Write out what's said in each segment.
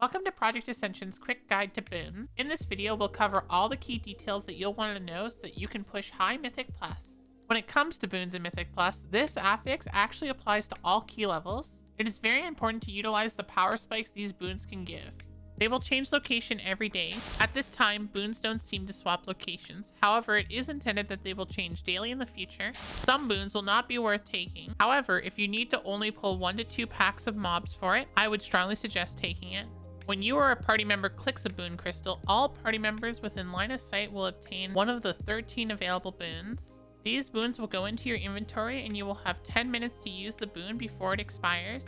Welcome to Project Ascension's quick guide to Boon. In this video, we'll cover all the key details that you'll want to know so that you can push high Mythic Plus. When it comes to boons in Mythic Plus, this affix actually applies to all key levels. It is very important to utilize the power spikes these boons can give. They will change location every day. At this time, boons don't seem to swap locations. However, it is intended that they will change daily in the future. Some boons will not be worth taking. However, if you need to only pull one to two packs of mobs for it, I would strongly suggest taking it. When you or a party member clicks a boon crystal, all party members within line of sight will obtain one of the 13 available boons. These boons will go into your inventory and you will have 10 minutes to use the boon before it expires.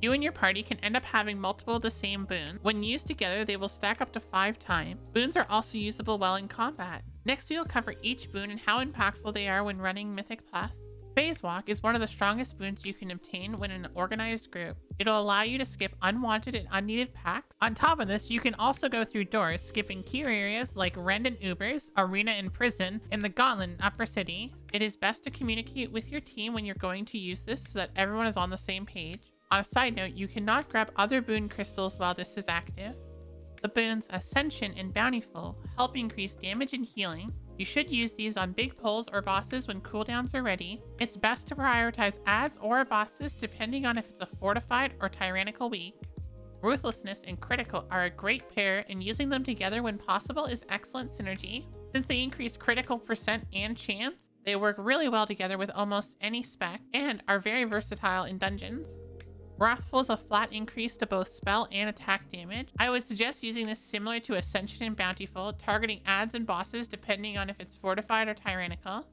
You and your party can end up having multiple of the same boon. When used together, they will stack up to 5 times. Boons are also usable well in combat. Next, we will cover each boon and how impactful they are when running Mythic Plus. Phase Walk is one of the strongest boons you can obtain when in an organized group. It'll allow you to skip unwanted and unneeded packs. On top of this, you can also go through doors, skipping key areas like Rend and Ubers, Arena and Prison, and the Gauntlet in Upper City. It is best to communicate with your team when you're going to use this so that everyone is on the same page. On a side note, you cannot grab other boon crystals while this is active. The boons Ascension and Bountiful help increase damage and healing. You should use these on big pulls or bosses when cooldowns are ready. It's best to prioritize ads or bosses depending on if it's a fortified or tyrannical week. Ruthlessness and Critical are a great pair and using them together when possible is excellent synergy. Since they increase critical percent and chance, they work really well together with almost any spec and are very versatile in dungeons. Wrathful is a flat increase to both spell and attack damage. I would suggest using this similar to Ascension and Bountiful, targeting ads and bosses depending on if it's fortified or tyrannical.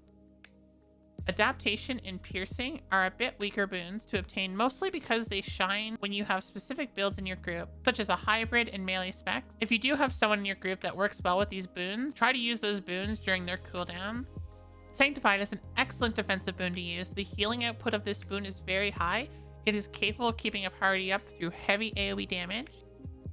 Adaptation and Piercing are a bit weaker boons to obtain mostly because they shine when you have specific builds in your group, such as a hybrid and melee spec. If you do have someone in your group that works well with these boons, try to use those boons during their cooldowns. Sanctified is an excellent defensive boon to use. The healing output of this boon is very high, it is capable of keeping a party up through heavy AoE damage.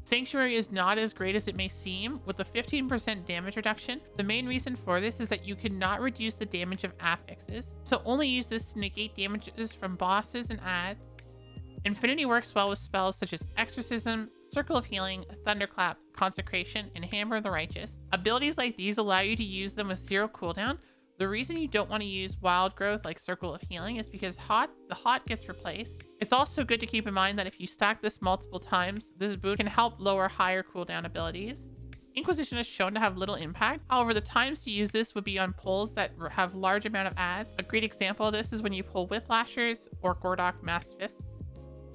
Sanctuary is not as great as it may seem. With a 15% damage reduction, the main reason for this is that you cannot reduce the damage of affixes, so only use this to negate damages from bosses and ads. Infinity works well with spells such as Exorcism, Circle of Healing, Thunderclap, Consecration, and Hammer of the Righteous. Abilities like these allow you to use them with zero cooldown, the reason you don't want to use wild growth like Circle of Healing is because hot the hot gets replaced. It's also good to keep in mind that if you stack this multiple times, this boon can help lower higher cooldown abilities. Inquisition is shown to have little impact. However, the times to use this would be on pulls that have large amount of ads. A great example of this is when you pull Whiplashers or Gordok Mass Fists.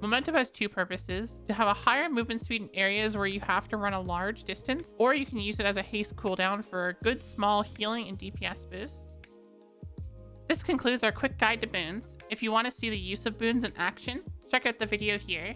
Momentum has two purposes. To have a higher movement speed in areas where you have to run a large distance, or you can use it as a haste cooldown for a good small healing and DPS boost. This concludes our quick guide to boons. If you want to see the use of boons in action, check out the video here.